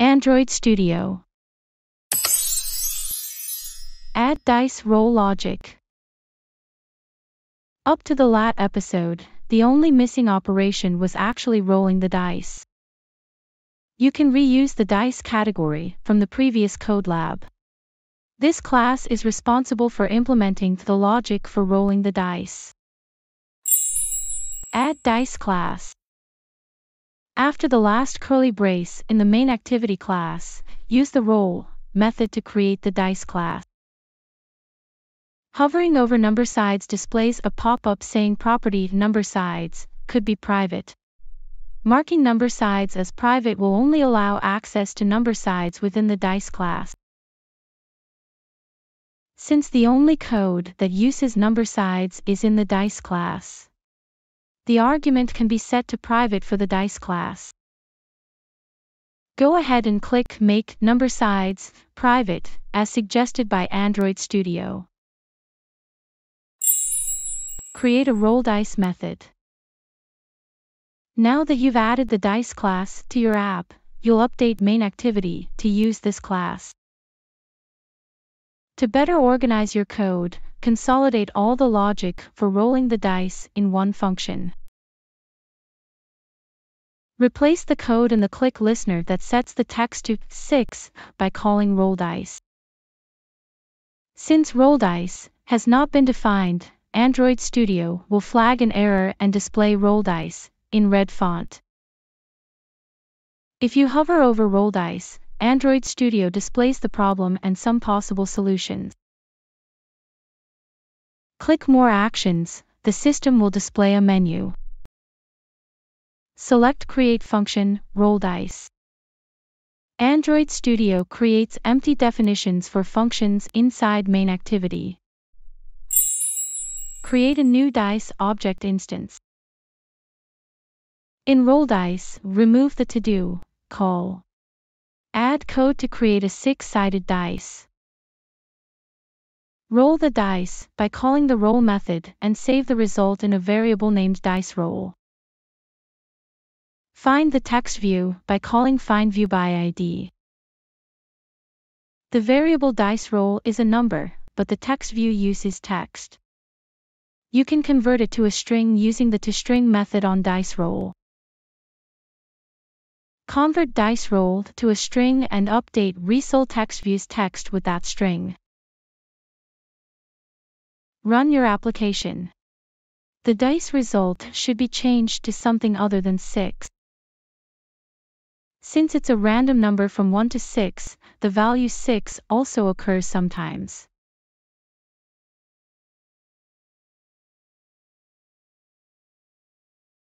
Android Studio. Add dice roll logic. Up to the lat episode, the only missing operation was actually rolling the dice. You can reuse the dice category from the previous code lab. This class is responsible for implementing the logic for rolling the dice. Add dice class. After the last curly brace in the main activity class, use the roll method to create the dice class. Hovering over number sides displays a pop-up saying property number sides could be private. Marking number sides as private will only allow access to number sides within the dice class. Since the only code that uses number sides is in the dice class, the argument can be set to private for the dice class. Go ahead and click Make Number Sides Private, as suggested by Android Studio. Create a roll dice method. Now that you've added the dice class to your app, you'll update main activity to use this class. To better organize your code, consolidate all the logic for rolling the dice in one function. Replace the code in the click listener that sets the text to 6 by calling roll dice. Since roll dice has not been defined, Android Studio will flag an error and display roll dice in red font. If you hover over roll dice, Android Studio displays the problem and some possible solutions. Click More Actions, the system will display a menu. Select Create Function, Roll Dice. Android Studio creates empty definitions for functions inside main activity. Create a new dice object instance. In roll dice, remove the to-do call. Add code to create a six-sided dice. Roll the dice by calling the roll method and save the result in a variable named dice roll. Find the text view by calling find view by ID. The variable dice roll is a number, but the text view uses text. You can convert it to a string using the toString method on dice roll. Convert dice roll to a string and update result text views text with that string. Run your application. The dice result should be changed to something other than 6. Since it's a random number from 1 to 6, the value 6 also occurs sometimes.